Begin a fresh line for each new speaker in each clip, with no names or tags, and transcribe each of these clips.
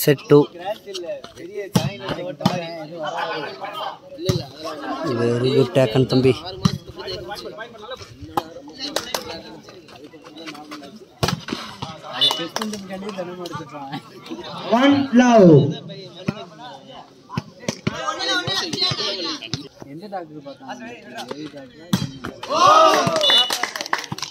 Set two very good taken தம்பி.
One லவ்
உள்ள உள்ள மால்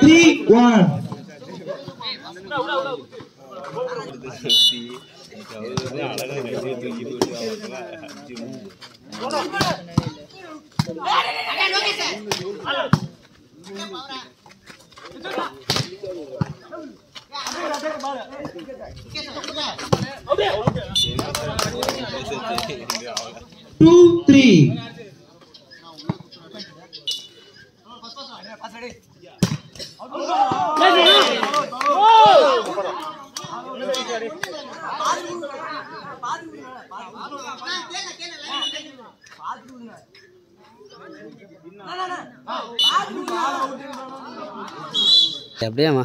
Three, one.
Two, three.
Two three
அப்படியேம்மா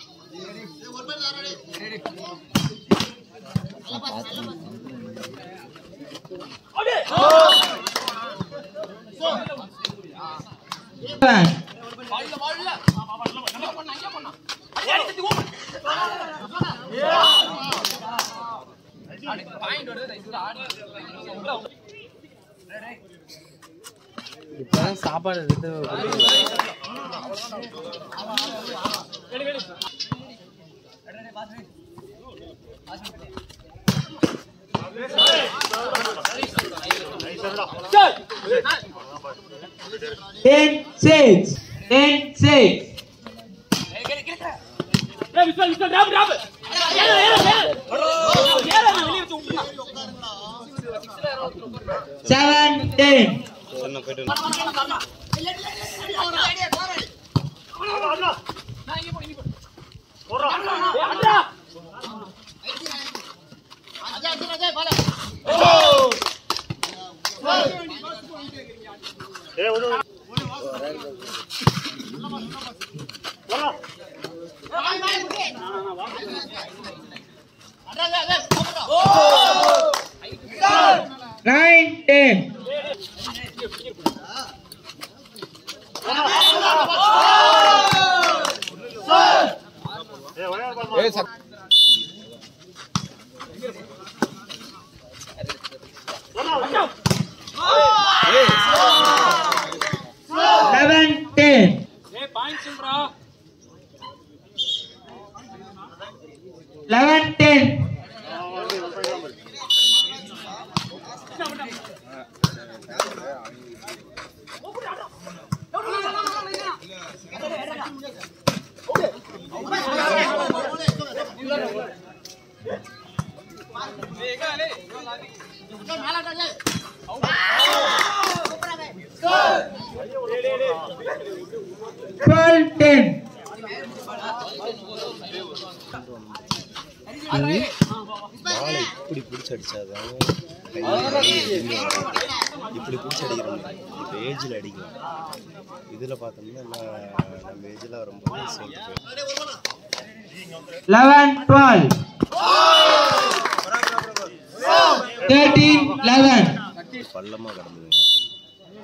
seven
சாப்பாடு
ten six ten six seven
앉아! 예,
오늘 eleven ten eleven ten twelve
இப்படி பிடிச்சி அடிச்சாதான் இப்படி பிடிச்சி அடிக்கிறோம் இப்போ ஏஜில் அடிக்கலாம் இதில் பார்த்தோம்னா எல்லாம் நம்ம ஏஜில் வரும்போது
லெவன் டுவெல் தேர்ட்டீன் லெவன்
பள்ளமாக கிடந்ததுங்க.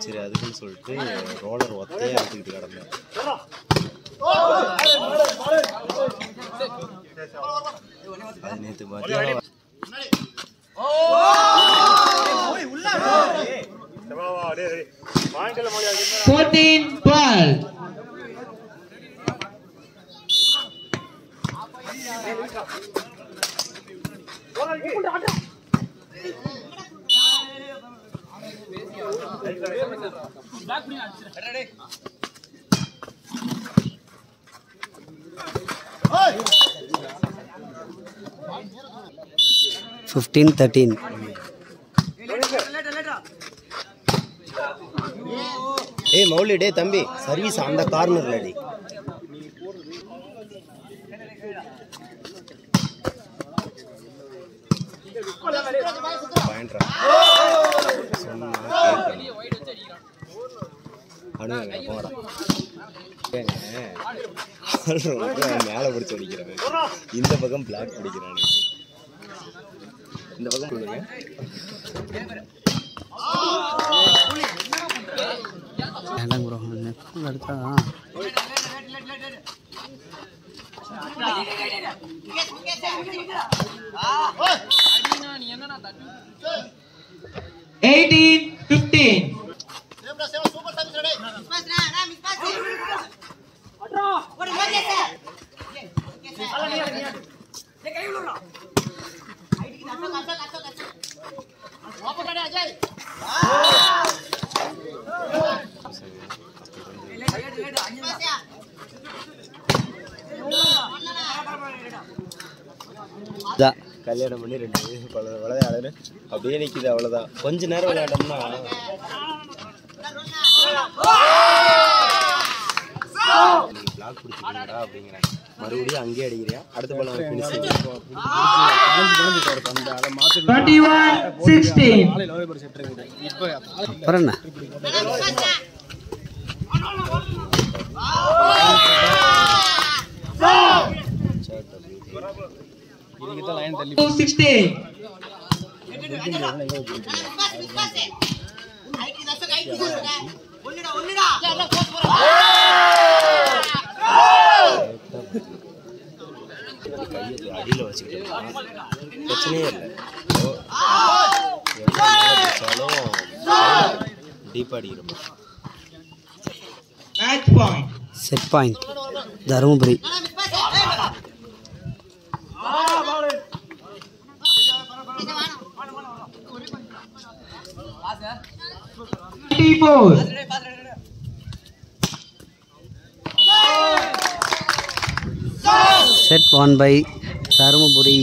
சரி அதுக்குன்னு சொல்லிட்டு ரோலர் ஒத்தையாக எடுத்துக்கிட்டு கிடந்தேன். அது நேற்று மத்தியானம்
ஃபோர்டீன் டுவெல்
ஃபிஃப்டீன் தேர்ட்டீன்
ஏய் மௌலி டே தம்பி. சர்வீஸ் அந்த கார்னர்ல டி பாயிண்ட்ரா சொன்னா கேட்கணும். அனுங்க போடா. மேலே பிடிச்சி அடிக்கிறேன் இந்த பக்கம் பிளாக் பிடிக்கிறானு இந்த பக்கம் சொல்லுங்க
வேண்டாம் ப்ரோ
எயிட்டீன் ஃபிஃப்டீன்
இதான்
கல்யாணம் பண்ணி ரெண்டு குழந்தை அழகு அப்படியே நிற்கிது அவ்வளோதான் கொஞ்ச நேரம் விளையாண்டோம்னா நீங்க பிளாக் பிடிச்சிருக்கீங்கடா அப்படிங்கிறேன் மறுபடியும் அங்கேயே அடிக்கிறியா? அடுத்த பால் ஃபினிஷ்
ஒன் சிக்ஸ்டீன்
அப்புறம் என்ன?
சிக்ஸ்டீன்
கையை பிரச்சனையே இல்லை எவ்வளோ அடிக்கிறோம்
set point Dharmapuri. Set one by Dharmapuri.